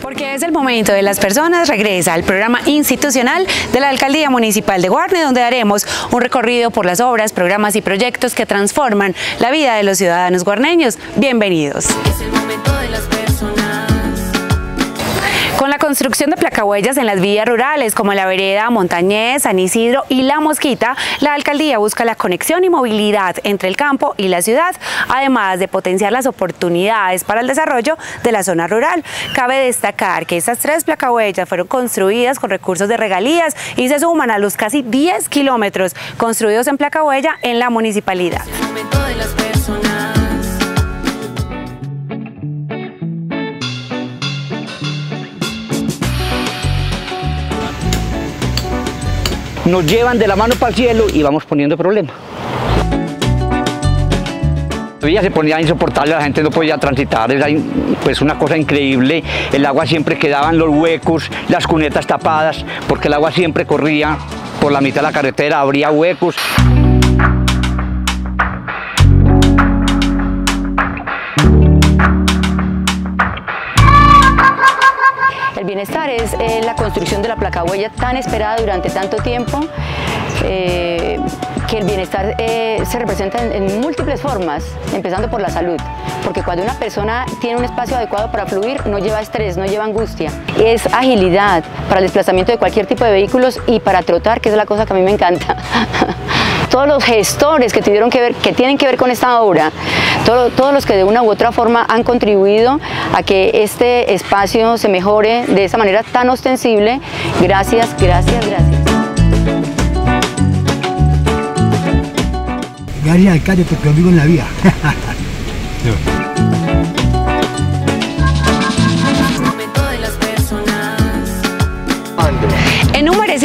Porque es el momento de las personas, regresa al programa institucional de la Alcaldía Municipal de Guarne, donde haremos un recorrido por las obras, programas y proyectos que transforman la vida de los ciudadanos guarneños. Bienvenidos. Es el momento de las personas. La construcción de placahuellas en las vías rurales como la vereda Montañés, San Isidro y La Mosquita, la alcaldía busca la conexión y movilidad entre el campo y la ciudad, además de potenciar las oportunidades para el desarrollo de la zona rural. Cabe destacar que estas tres placahuellas fueron construidas con recursos de regalías y se suman a los casi 10 kilómetros construidos en placahuella en la municipalidad. Nos llevan de la mano para el cielo y vamos poniendo problemas. Ya se ponía insoportable, la gente no podía transitar, era pues una cosa increíble, el agua siempre quedaba en los huecos, las cunetas tapadas, porque el agua siempre corría por la mitad de la carretera, habría huecos. Bienestar es eh, la construcción de la placa huella tan esperada durante tanto tiempo, eh, que el bienestar eh, se representa en, en múltiples formas, empezando por la salud, porque cuando una persona tiene un espacio adecuado para fluir, no lleva estrés, no lleva angustia. Es agilidad para el desplazamiento de cualquier tipo de vehículos y para trotar, que es la cosa que a mí me encanta. todos los gestores que, tuvieron que, ver, que tienen que ver con esta obra, todo- todos los que de una u otra forma han contribuido a que este espacio se mejore de esa manera tan ostensible. Gracias, gracias, gracias. Gracias alcalde porque lo vivo en la vida.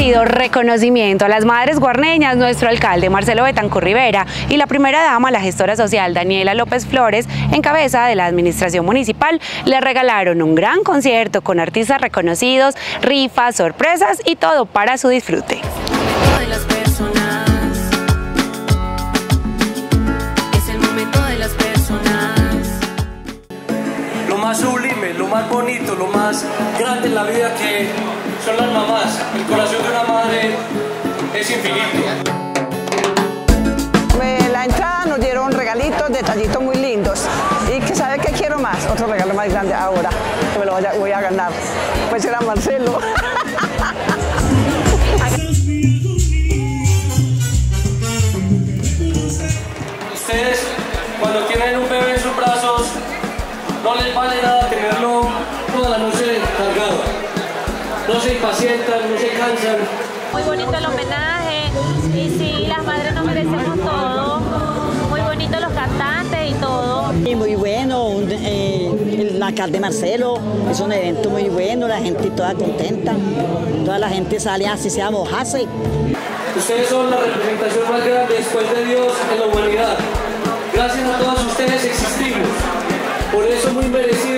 merecido reconocimiento a las madres guarneñas, nuestro alcalde Marcelo Betancur Rivera y la primera dama, la gestora social Daniela López Flores, en cabeza de la administración municipal, le regalaron un gran concierto con artistas reconocidos, rifas, sorpresas y todo para su disfrute. momento de las personas. Es el momento de las personas. lo más sublime, lo más bonito, lo más grande en la vida que son las mamás. El corazón de una madre es infinito. Pues, la entrada nos dieron regalitos, detallitos muy lindos. Y que sabe que quiero más, otro regalo más grande ahora, me lo voy voy a ganar. Pues era Marcelo. Se no se cansan. Muy bonito el homenaje y sí, las madres nos merecemos todo. Muy bonito los cantantes y todo. Y muy bueno, un- eh, el alcalde Marcelo, es un evento muy bueno, la gente toda contenta, toda la gente sale así sea a mojarse. Ustedes son la representación más grande después de Dios en la humanidad. Gracias a todos ustedes existimos. Por eso muy merecido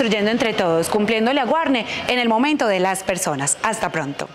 construyendo entre todos, cumpliéndole a Guarne en el momento de las personas. Hasta pronto.